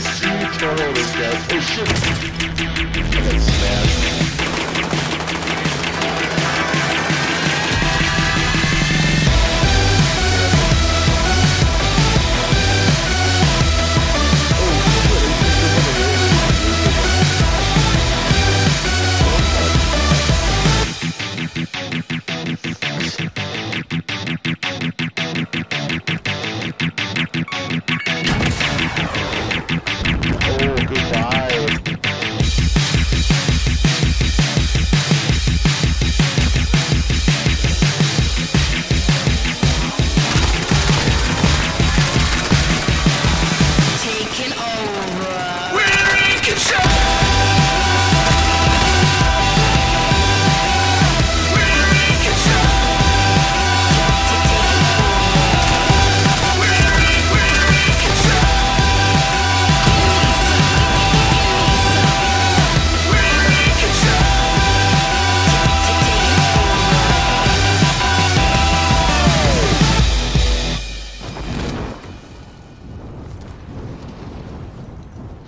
sea turtle, this guy. Oh shit! Smash. We're in control!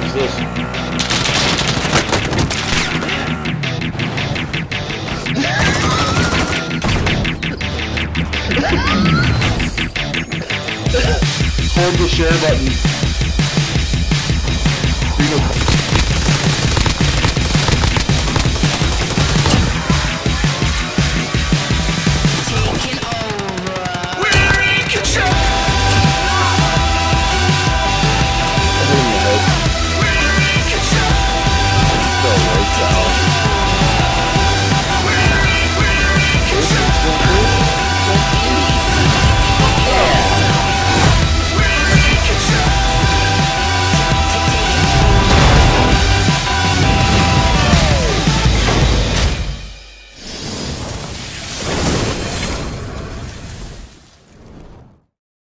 Watch this. Hold the share button.